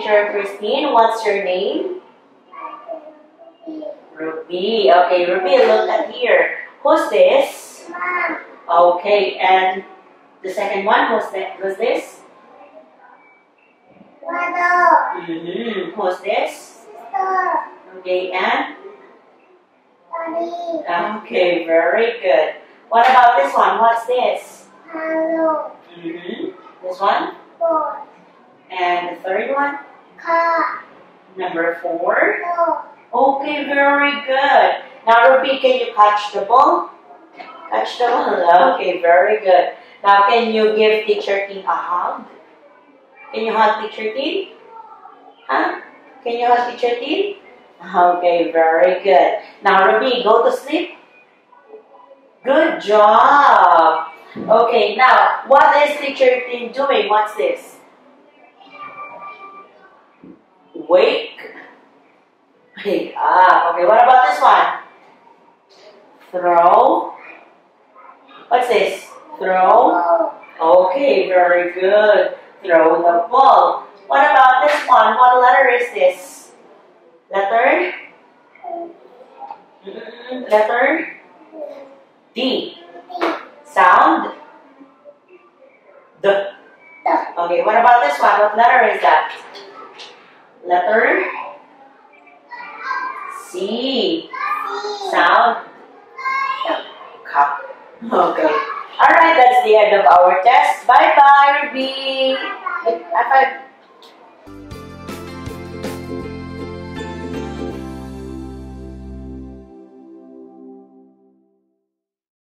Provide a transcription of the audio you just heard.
teacher Christine. What's your name? Ruby. Okay, Ruby, look at here. Who's this? Mom. Okay, and the second one, who's, that, who's this? Mm-hmm. Who's this? Okay, and? Daddy. Okay, very good. What about this one? What's this? Mm-hmm. This one? And the third one? Number four? Okay, very good. Now, Ruby, can you catch the ball? Catch the ball. Okay, very good. Now, can you give Teacher King a hug? Can you hug Teacher King? Huh? Can you hug Teacher King? Okay, very good. Now, Ruby, go to sleep. Good job. Okay, now, what is Teacher King doing? What's this? Wake. Wake up. Okay, what about this one? Throw. What's this? Throw. Okay, very good. Throw the ball. What about this one? What letter is this? Letter? Mm, Letter? D. Sound? The. Okay, what about this one? What letter is that? Letter? C. Sound? Cup. Okay. Alright, that's the end of our test. Bye-bye, Ruby. High five.